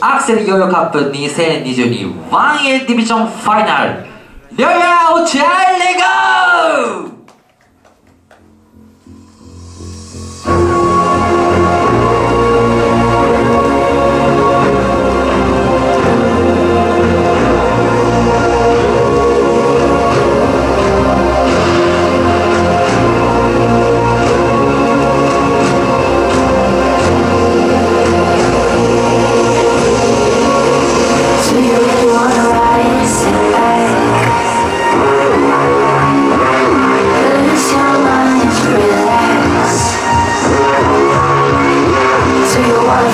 アクセルヨーヨーカップ2022 1A ディビジョンファイナルヨーヨーチャイレゴー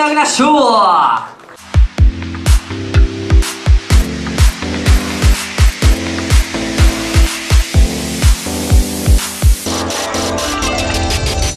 投げなしょ